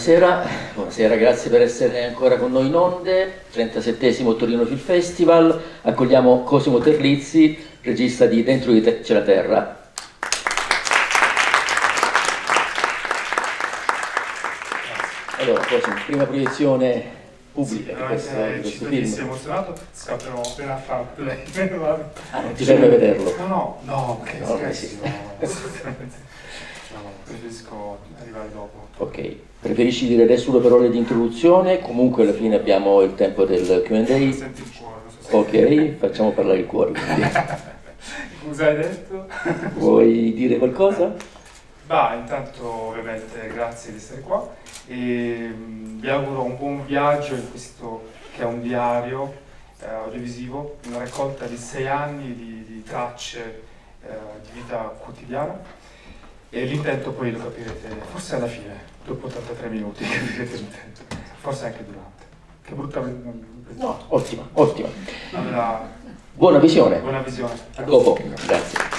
buonasera. buonasera, grazie per essere ancora con noi in onde. 37 Torino Film Festival. Accogliamo Cosimo Terlizzi, regista di Dentro di te c'è la terra. Allora, Cosimo, prima proiezione pubblica sì, questo, questo film. Sono emozionato, scapperò appena fatto. ah, non ti serve vederlo? No, no, no, che no, scherzi, no, no, preferisco arrivare dopo. Ok, preferisci dire adesso due parole di introduzione, comunque alla fine abbiamo il tempo del Q&A. Senti il cuore. So ok, facciamo parlare il cuore. Cosa hai detto? Vuoi dire qualcosa? Bah, intanto ovviamente grazie di essere qua e mm, vi auguro un buon viaggio in questo che è un diario eh, audiovisivo, una raccolta di sei anni di, di tracce eh, di vita quotidiana e l'intento poi lo capirete forse alla fine, dopo 83 minuti capirete l'intento, forse anche durante. Che brutta... No, ottima, ottima. Allora, buona visione. Buona visione. A dopo, grazie.